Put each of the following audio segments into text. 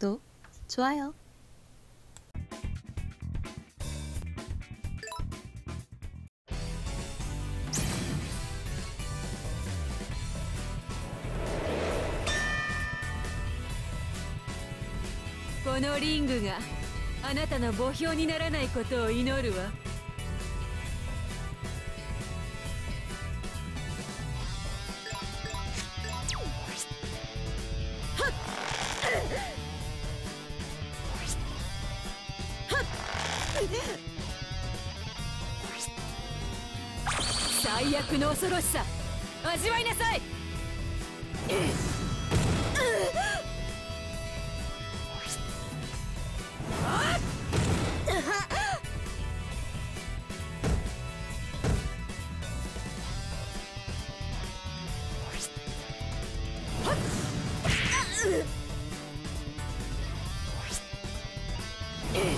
구독, 좋아요. このリングがあなたの墓標にならないことを祈るわ 最悪の恐ろしさ。味わいなさい。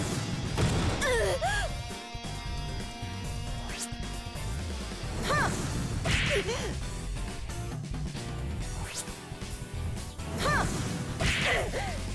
Yeah!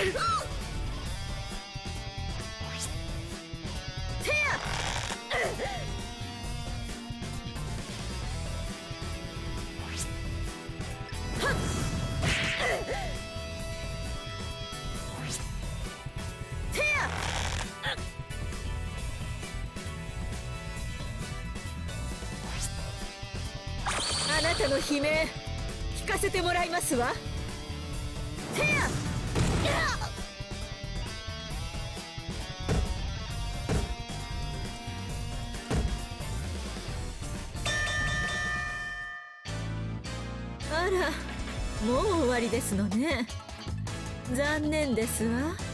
Oh! あなたの悲鳴聞かせてもらいますわ。テアあらもう終わりですのね。残念ですわ。